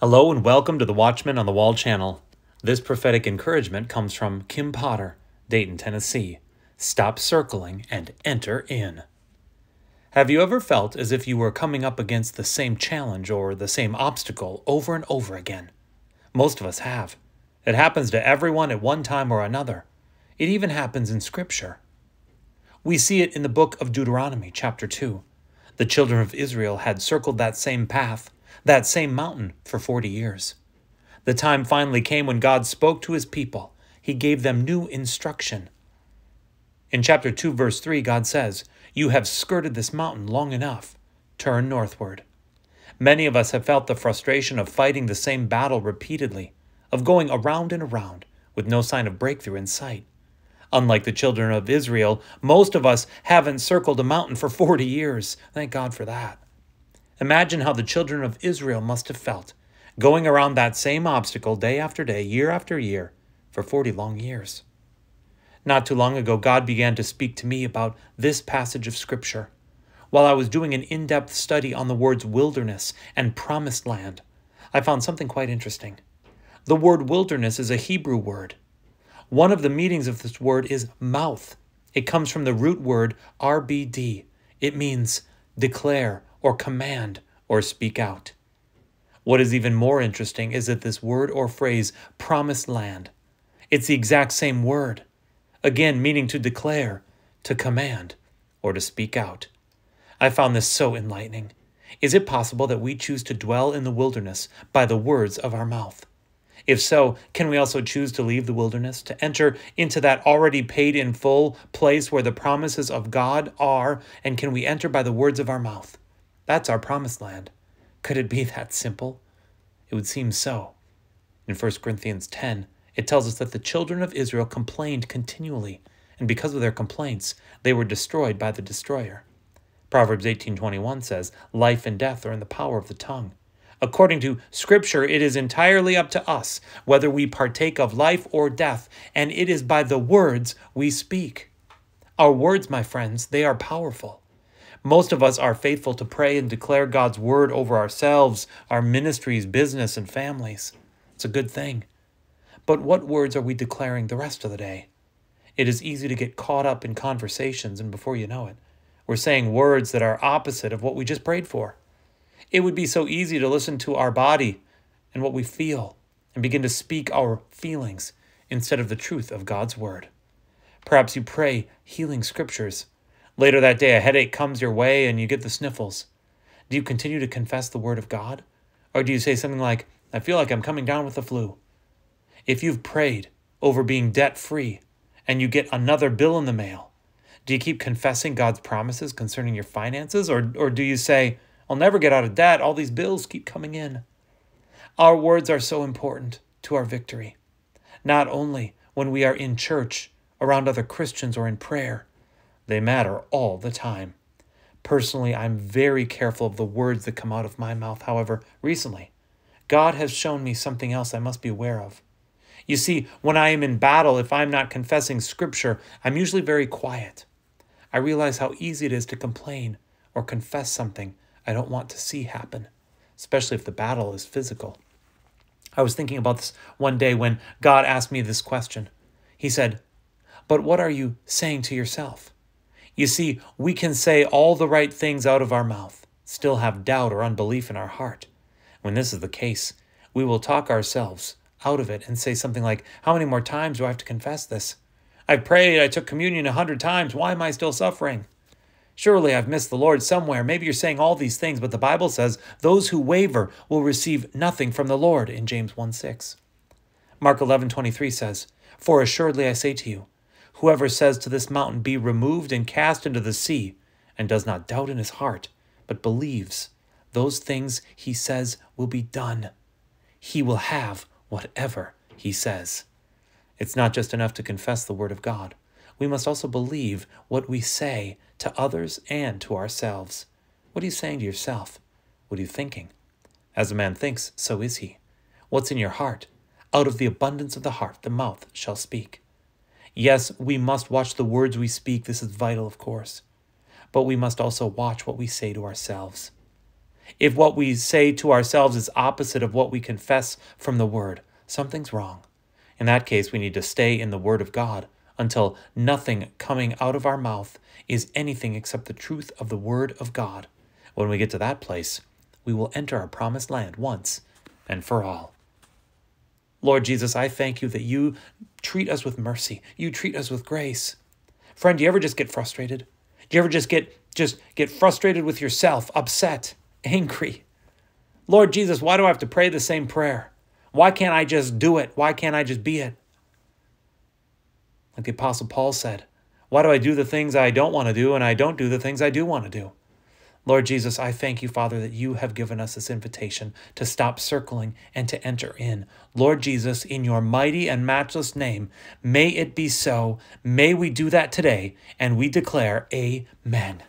Hello and welcome to the Watchmen on the Wall channel. This prophetic encouragement comes from Kim Potter, Dayton, Tennessee. Stop circling and enter in. Have you ever felt as if you were coming up against the same challenge or the same obstacle over and over again? Most of us have. It happens to everyone at one time or another. It even happens in Scripture. We see it in the book of Deuteronomy, chapter 2. The children of Israel had circled that same path that same mountain for 40 years. The time finally came when God spoke to his people. He gave them new instruction. In chapter 2, verse 3, God says, You have skirted this mountain long enough. Turn northward. Many of us have felt the frustration of fighting the same battle repeatedly, of going around and around with no sign of breakthrough in sight. Unlike the children of Israel, most of us haven't circled a mountain for 40 years. Thank God for that. Imagine how the children of Israel must have felt, going around that same obstacle day after day, year after year, for 40 long years. Not too long ago, God began to speak to me about this passage of Scripture. While I was doing an in depth study on the words wilderness and promised land, I found something quite interesting. The word wilderness is a Hebrew word. One of the meanings of this word is mouth. It comes from the root word RBD. It means declare or command or speak out. What is even more interesting is that this word or phrase, promised land, it's the exact same word, again meaning to declare, to command, or to speak out. I found this so enlightening. Is it possible that we choose to dwell in the wilderness by the words of our mouth? If so, can we also choose to leave the wilderness, to enter into that already paid in full place where the promises of God are, and can we enter by the words of our mouth? That's our promised land. Could it be that simple? It would seem so. In 1 Corinthians 10, it tells us that the children of Israel complained continually, and because of their complaints, they were destroyed by the destroyer. Proverbs 18:21 says, "Life and death are in the power of the tongue." According to Scripture, it is entirely up to us whether we partake of life or death, and it is by the words we speak. Our words, my friends, they are powerful. Most of us are faithful to pray and declare God's word over ourselves, our ministries, business, and families. It's a good thing. But what words are we declaring the rest of the day? It is easy to get caught up in conversations, and before you know it, we're saying words that are opposite of what we just prayed for. It would be so easy to listen to our body and what we feel and begin to speak our feelings instead of the truth of God's word. Perhaps you pray healing scriptures Later that day, a headache comes your way and you get the sniffles. Do you continue to confess the word of God? Or do you say something like, I feel like I'm coming down with the flu? If you've prayed over being debt free and you get another bill in the mail, do you keep confessing God's promises concerning your finances? Or, or do you say, I'll never get out of debt, all these bills keep coming in? Our words are so important to our victory, not only when we are in church, around other Christians, or in prayer they matter all the time. Personally, I'm very careful of the words that come out of my mouth. However, recently, God has shown me something else I must be aware of. You see, when I am in battle, if I'm not confessing Scripture, I'm usually very quiet. I realize how easy it is to complain or confess something I don't want to see happen, especially if the battle is physical. I was thinking about this one day when God asked me this question. He said, But what are you saying to yourself? You see, we can say all the right things out of our mouth, still have doubt or unbelief in our heart. When this is the case, we will talk ourselves out of it and say something like, How many more times do I have to confess this? I've prayed, I took communion a hundred times. Why am I still suffering? Surely I've missed the Lord somewhere. Maybe you're saying all these things, but the Bible says those who waver will receive nothing from the Lord in James 1 6. Mark eleven twenty three says, For assuredly I say to you, Whoever says to this mountain, Be removed and cast into the sea, and does not doubt in his heart, but believes those things he says will be done, he will have whatever he says. It's not just enough to confess the word of God. We must also believe what we say to others and to ourselves. What are you saying to yourself? What are you thinking? As a man thinks, so is he. What's in your heart? Out of the abundance of the heart, the mouth shall speak. Yes, we must watch the words we speak. This is vital, of course. But we must also watch what we say to ourselves. If what we say to ourselves is opposite of what we confess from the Word, something's wrong. In that case, we need to stay in the Word of God until nothing coming out of our mouth is anything except the truth of the Word of God. When we get to that place, we will enter our promised land once and for all. Lord Jesus, I thank you that you treat us with mercy. You treat us with grace. Friend, do you ever just get frustrated? Do you ever just get just get frustrated with yourself, upset, angry? Lord Jesus, why do I have to pray the same prayer? Why can't I just do it? Why can't I just be it? Like the Apostle Paul said, Why do I do the things I don't want to do and I don't do the things I do want to do? Lord Jesus, I thank you, Father, that you have given us this invitation to stop circling and to enter in. Lord Jesus, in your mighty and matchless name, may it be so. May we do that today, and we declare, Amen.